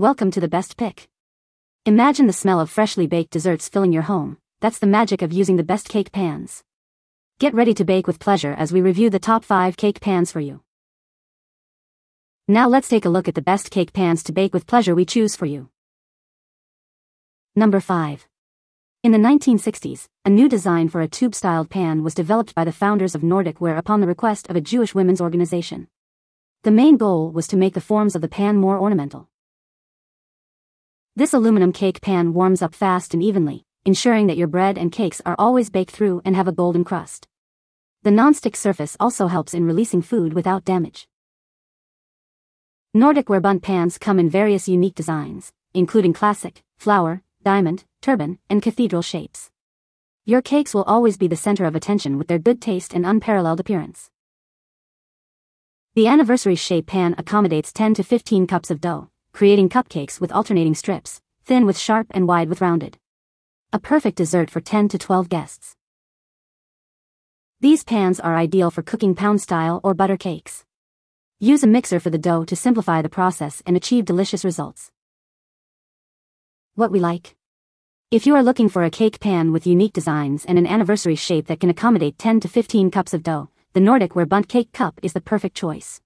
Welcome to the best pick. Imagine the smell of freshly baked desserts filling your home. That's the magic of using the best cake pans. Get ready to bake with pleasure as we review the top 5 cake pans for you. Now let's take a look at the best cake pans to bake with pleasure we choose for you. Number 5. In the 1960s, a new design for a tube-styled pan was developed by the founders of Nordic Ware upon the request of a Jewish women's organization. The main goal was to make the forms of the pan more ornamental. This aluminum cake pan warms up fast and evenly, ensuring that your bread and cakes are always baked through and have a golden crust. The non-stick surface also helps in releasing food without damage. Nordic Ware Bundt pans come in various unique designs, including classic, flower, diamond, turban, and cathedral shapes. Your cakes will always be the center of attention with their good taste and unparalleled appearance. The anniversary shape pan accommodates 10 to 15 cups of dough, creating cupcakes with alternating strips, thin with sharp and wide with rounded. A perfect dessert for 10 to 12 guests. These pans are ideal for cooking pound-style or butter cakes. Use a mixer for the dough to simplify the process and achieve delicious results. What we like. If you are looking for a cake pan with unique designs and an anniversary shape that can accommodate 10 to 15 cups of dough, the Nordic Ware Bundt Cake Cup is the perfect choice.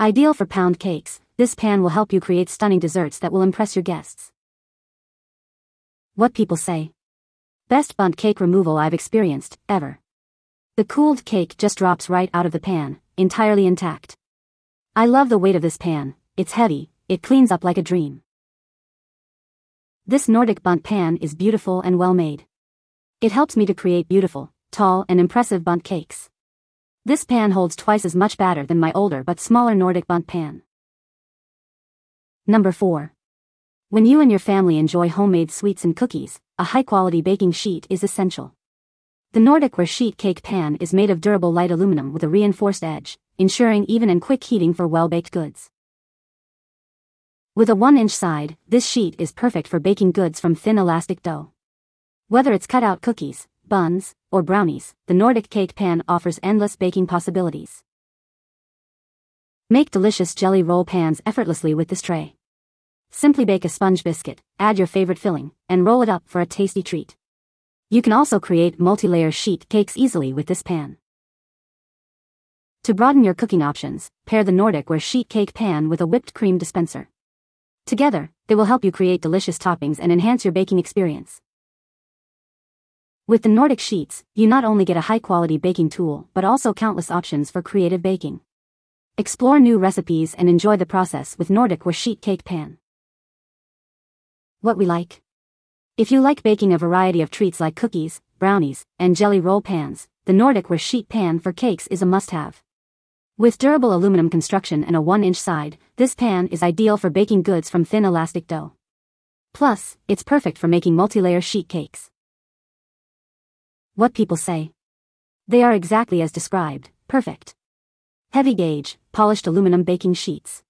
Ideal for pound cakes, this pan will help you create stunning desserts that will impress your guests. What people say. Best Bundt cake removal I've experienced, ever. The cooled cake just drops right out of the pan, entirely intact. I love the weight of this pan, it's heavy, it cleans up like a dream. This Nordic Bundt pan is beautiful and well made. It helps me to create beautiful, tall and impressive Bundt cakes. This pan holds twice as much batter than my older but smaller Nordic Bundt pan. Number 4. When you and your family enjoy homemade sweets and cookies, a high-quality baking sheet is essential. The Nordic Ware sheet cake pan is made of durable light aluminum with a reinforced edge, ensuring even and quick heating for well-baked goods. With a 1-inch side, this sheet is perfect for baking goods from thin elastic dough. Whether it's cut-out cookies, buns, or brownies, the Nordic cake pan offers endless baking possibilities. Make delicious jelly roll pans effortlessly with this tray. Simply bake a sponge biscuit, add your favorite filling, and roll it up for a tasty treat. You can also create multi-layer sheet cakes easily with this pan. To broaden your cooking options, pair the Nordic Ware sheet cake pan with a whipped cream dispenser. Together, they will help you create delicious toppings and enhance your baking experience. With the Nordic sheets, you not only get a high-quality baking tool but also countless options for creative baking. Explore new recipes and enjoy the process with Nordic Ware sheet cake pan. What we like. If you like baking a variety of treats like cookies, brownies, and jelly roll pans, the Nordic Ware sheet pan for cakes is a must-have. With durable aluminum construction and a 1-inch side, this pan is ideal for baking goods from thin elastic dough. Plus, it's perfect for making multi-layer sheet cakes. What people say. They are exactly as described, perfect. Heavy gauge, polished aluminum baking sheets.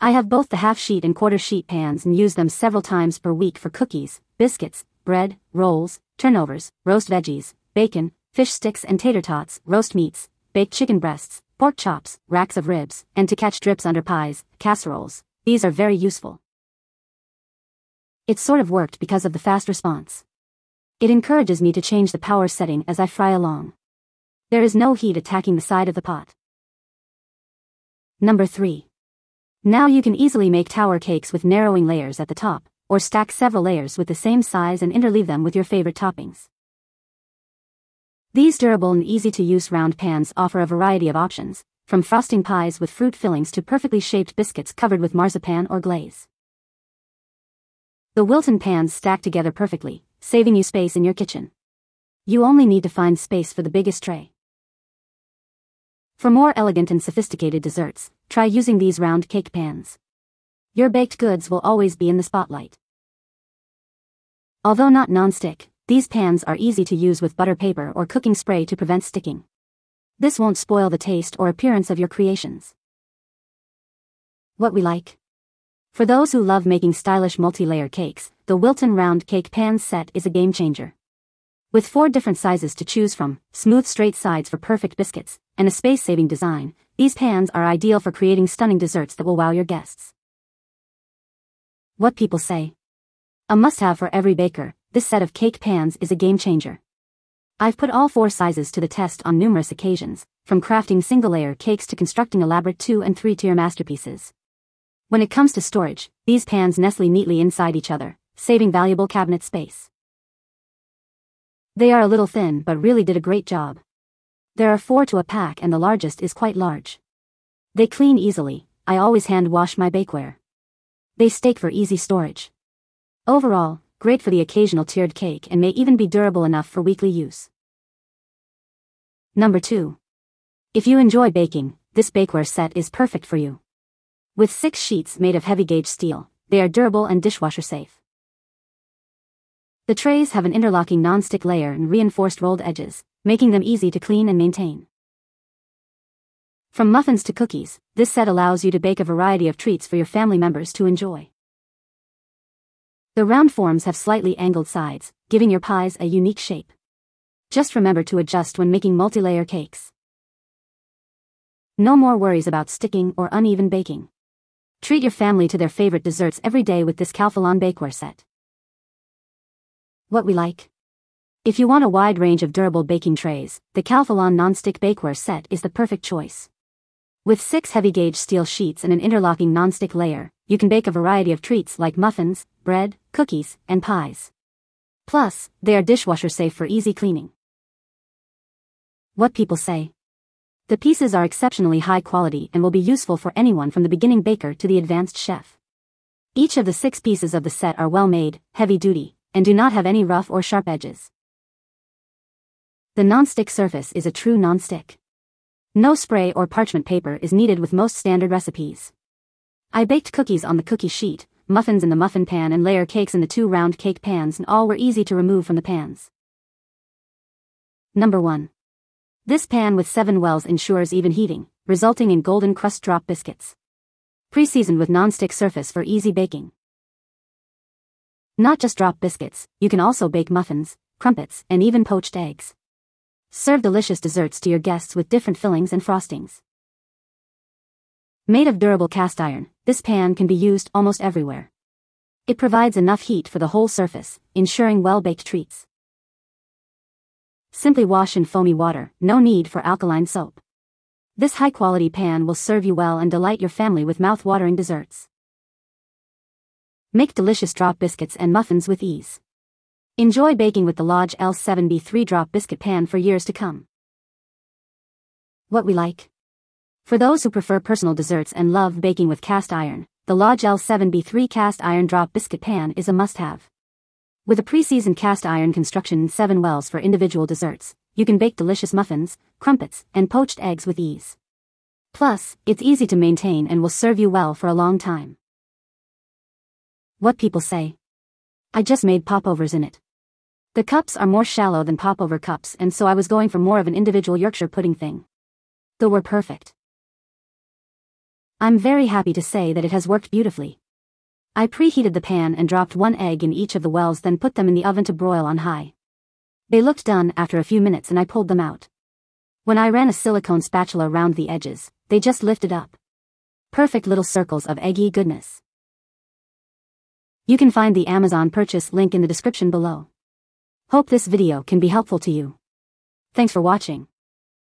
I have both the half sheet and quarter sheet pans and use them several times per week for cookies, biscuits, bread, rolls, turnovers, roast veggies, bacon, fish sticks and tater tots, roast meats, baked chicken breasts, pork chops, racks of ribs, and to catch drips under pies, casseroles. These are very useful. It sort of worked because of the fast response. It encourages me to change the power setting as I fry along. There is no heat attacking the side of the pot. Number 3. Now you can easily make tower cakes with narrowing layers at the top, or stack several layers with the same size and interleave them with your favorite toppings. These durable and easy-to-use round pans offer a variety of options, from frosting pies with fruit fillings to perfectly shaped biscuits covered with marzipan or glaze. The Wilton pans stack together perfectly, saving you space in your kitchen. You only need to find space for the biggest tray. For more elegant and sophisticated desserts, try using these round cake pans. Your baked goods will always be in the spotlight. Although not non-stick, these pans are easy to use with butter paper or cooking spray to prevent sticking. This won't spoil the taste or appearance of your creations. What we like. For those who love making stylish multi-layer cakes, the Wilton Round Cake Pan set is a game changer. With four different sizes to choose from, smooth straight sides for perfect biscuits, and a space-saving design, these pans are ideal for creating stunning desserts that will wow your guests. What people say. A must-have for every baker, this set of cake pans is a game changer. I've put all four sizes to the test on numerous occasions, from crafting single-layer cakes to constructing elaborate two- and three-tier masterpieces. When it comes to storage, these pans nestle neatly inside each other, saving valuable cabinet space. They are a little thin but really did a great job. There are four to a pack and the largest is quite large. They clean easily, I always hand wash my bakeware. They stake for easy storage. Overall, great for the occasional tiered cake and may even be durable enough for weekly use. Number 2. If you enjoy baking, this bakeware set is perfect for you. With six sheets made of heavy gauge steel, they are durable and dishwasher safe. The trays have an interlocking non-stick layer and reinforced rolled edges, making them easy to clean and maintain. From muffins to cookies, this set allows you to bake a variety of treats for your family members to enjoy. The round forms have slightly angled sides, giving your pies a unique shape. Just remember to adjust when making multi-layer cakes. No more worries about sticking or uneven baking. Treat your family to their favorite desserts every day with this Calphalon bakeware set. What we like. If you want a wide range of durable baking trays, the Calphalon non-stick bakeware set is the perfect choice. With six heavy-gauge steel sheets and an interlocking non-stick layer, you can bake a variety of treats like muffins, bread, cookies, and pies. Plus, they are dishwasher safe for easy cleaning. What people say. The pieces are exceptionally high quality and will be useful for anyone from the beginning baker to the advanced chef. Each of the six pieces of the set are well made, heavy duty, and do not have any rough or sharp edges. The non-stick surface is a true non-stick. No spray or parchment paper is needed with most standard recipes. I baked cookies on the cookie sheet, muffins in the muffin pan and layer cakes in the two round cake pans and all were easy to remove from the pans. Number 1. This pan with 7 wells ensures even heating, resulting in golden crust drop biscuits. Pre-seasoned with non-stick surface for easy baking. Not just drop biscuits, you can also bake muffins, crumpets, and even poached eggs. Serve delicious desserts to your guests with different fillings and frostings. Made of durable cast iron, this pan can be used almost everywhere. It provides enough heat for the whole surface, ensuring well-baked treats. Simply wash in foamy water, no need for alkaline soap. This high-quality pan will serve you well and delight your family with mouth-watering desserts. Make delicious drop biscuits and muffins with ease. Enjoy baking with the Lodge L7B3 drop biscuit pan for years to come. What we like. For those who prefer personal desserts and love baking with cast iron, the Lodge L7B3 cast iron drop biscuit pan is a must-have. With a pre-seasoned cast iron construction and 7 wells for individual desserts, you can bake delicious muffins, crumpets, and poached eggs with ease. Plus, it's easy to maintain and will serve you well for a long time. What people say. I just made popovers in it. The cups are more shallow than popover cups and so I was going for more of an individual Yorkshire pudding thing. Though we're perfect. I'm very happy to say that it has worked beautifully. I preheated the pan and dropped one egg in each of the wells then put them in the oven to broil on high. They looked done after a few minutes and I pulled them out. When I ran a silicone spatula round the edges, they just lifted up. Perfect little circles of eggy goodness. You can find the Amazon purchase link in the description below. Hope this video can be helpful to you. Thanks for watching.